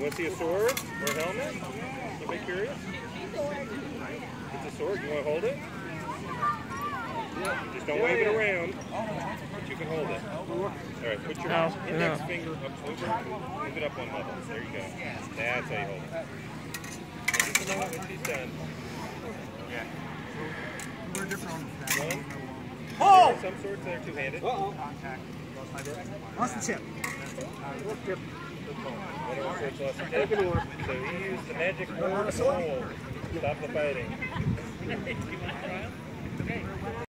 Want to see a sword or a helmet? Anybody curious? It's a sword. You want to hold it? Just don't wave it around, but you can hold it. All right, put your No, index no. finger up over, move it up one level. There you go. That's how you hold it. Just a minute when she's done. One. Oh! There are some swords that are two-handed. Lost the chip. Other tip. So he used the magic word soul. Stop the fighting.